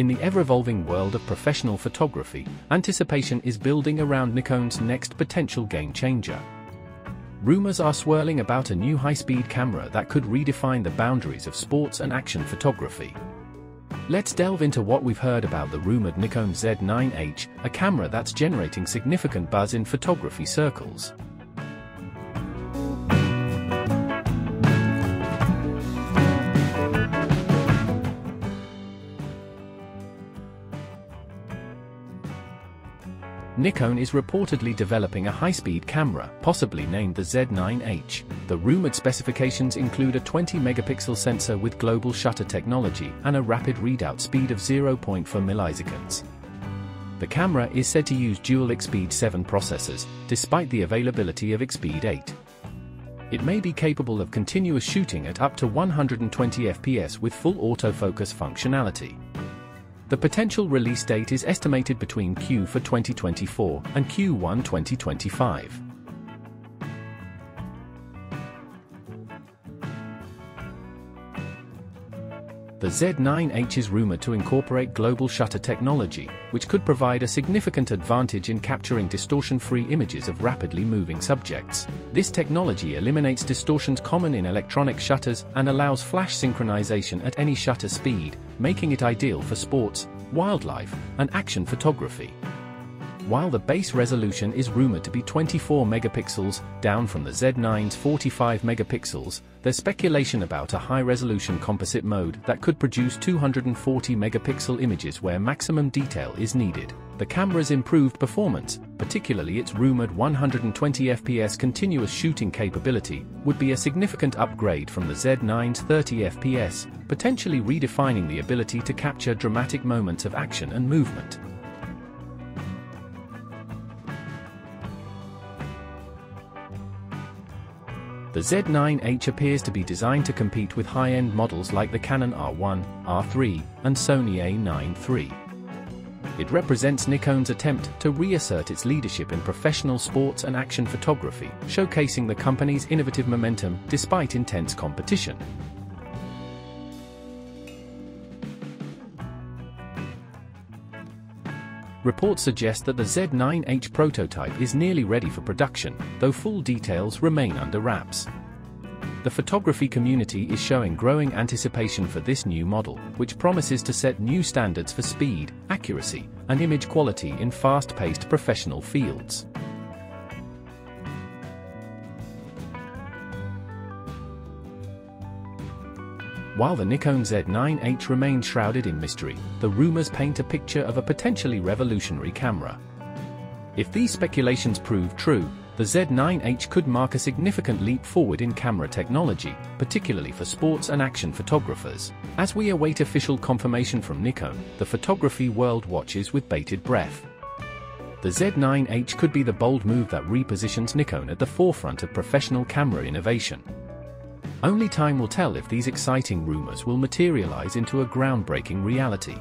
In the ever-evolving world of professional photography, anticipation is building around Nikon's next potential game-changer. Rumors are swirling about a new high-speed camera that could redefine the boundaries of sports and action photography. Let's delve into what we've heard about the rumored Nikon Z9H, a camera that's generating significant buzz in photography circles. Nikon is reportedly developing a high-speed camera, possibly named the Z9H. The rumored specifications include a 20-megapixel sensor with global shutter technology and a rapid readout speed of 0.4 milliseconds. The camera is said to use dual XPEED 7 processors, despite the availability of XPEED 8. It may be capable of continuous shooting at up to 120 fps with full autofocus functionality. The potential release date is estimated between Q4 2024 and Q1 2025. The Z9H is rumored to incorporate global shutter technology, which could provide a significant advantage in capturing distortion-free images of rapidly moving subjects. This technology eliminates distortions common in electronic shutters and allows flash synchronization at any shutter speed, making it ideal for sports, wildlife, and action photography. While the base resolution is rumored to be 24 megapixels, down from the Z9's 45 megapixels, there's speculation about a high-resolution composite mode that could produce 240 megapixel images where maximum detail is needed. The camera's improved performance, particularly its rumored 120 fps continuous shooting capability, would be a significant upgrade from the Z9's 30 fps, potentially redefining the ability to capture dramatic moments of action and movement. The Z9H appears to be designed to compete with high-end models like the Canon R1, R3, and Sony A9 III. It represents Nikon's attempt to reassert its leadership in professional sports and action photography, showcasing the company's innovative momentum despite intense competition. Reports suggest that the Z9H prototype is nearly ready for production, though full details remain under wraps. The photography community is showing growing anticipation for this new model, which promises to set new standards for speed, accuracy, and image quality in fast-paced professional fields. While the Nikon Z9H remains shrouded in mystery, the rumors paint a picture of a potentially revolutionary camera. If these speculations prove true, the Z9H could mark a significant leap forward in camera technology, particularly for sports and action photographers. As we await official confirmation from Nikon, the photography world watches with bated breath. The Z9H could be the bold move that repositions Nikon at the forefront of professional camera innovation. Only time will tell if these exciting rumors will materialize into a groundbreaking reality.